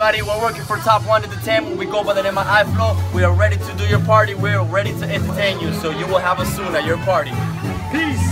Everybody, we're working for Top 1 Entertainment. We go by the name of iFlow. We are ready to do your party. We are ready to entertain you. So you will have us soon at your party. Peace.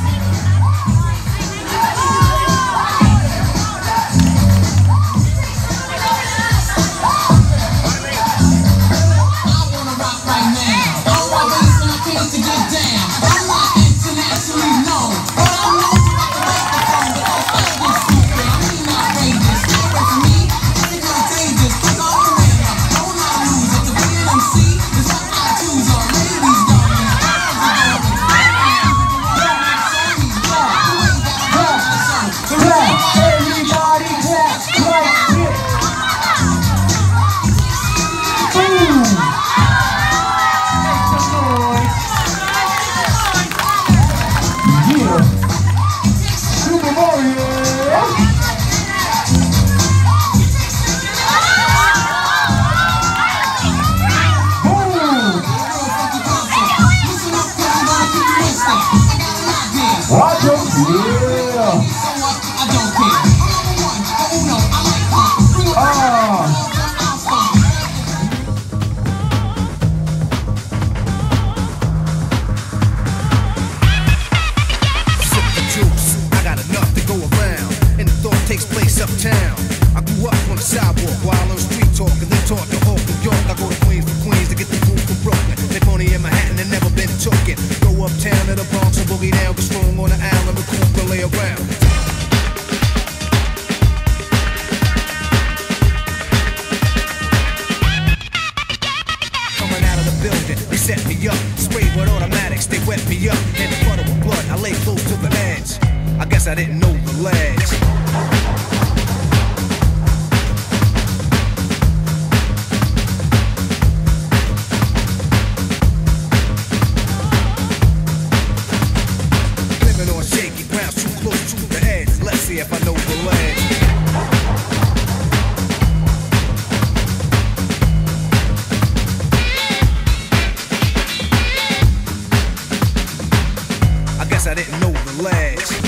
Roger! Yeah! Go uptown to the Bronx and boogie down, cause strong on the island, the cool can lay around. Coming out of the building, they set me up. Sprayed with automatics, they wet me up. In a puddle of blood, I lay close to the edge. I guess I didn't know the ledge. Nice.